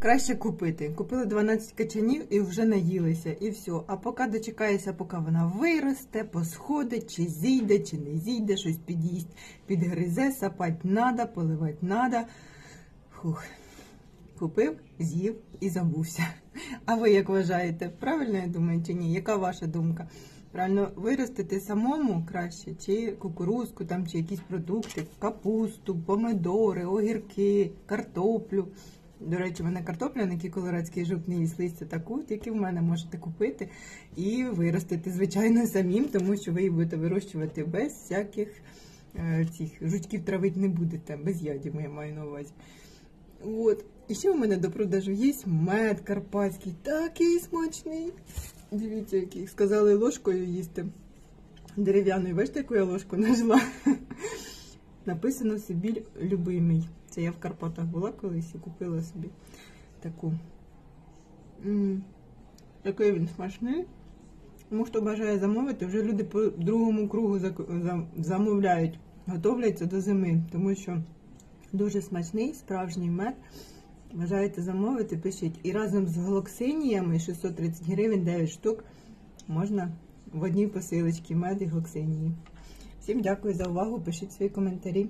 Краще купити. Купили 12 качанів і вже наїлися, і все. А поки дочекаєшся, поки вона виросте, посходить, чи зійде, чи не зійде, щось під'їсть, підгризе, сапать надо, поливати надо. Фух. Купив, з'їв і забувся. А ви як вважаєте? Правильно я думаю, чи ні? Яка ваша думка? Правильно виростити самому краще, чи кукурузку, там, чи якісь продукти, капусту, помидори, огірки, картоплю. До речі, мене картопля, на якій колорадський жук не їсть листя таку, тільки в мене можете купити і виростити, звичайно, самим, тому що ви її будете вирощувати без всяких е, цих жучків травити не будете, без ядів, я маю на увазі. От. І ще у мене до продажу є мед карпатський, такий смачний. Дивіться, який сказали ложкою їсти. Дерев'яною, бачите, яку я ложку нажила? Написано Сибір любимий. Це я в Карпатах була колись і купила собі таку. Такий він смачний. Тому хто бажає замовити, вже люди по другому кругу замовляють, готовляться до зими, тому що дуже смачний, справжній мед. Бажаєте замовити, пишіть. І разом з глоксиніями 630 гривень 9 штук можна в одній посилочці мед і глоксинії. Всім дякую за увагу. Пишіть свої коментарі.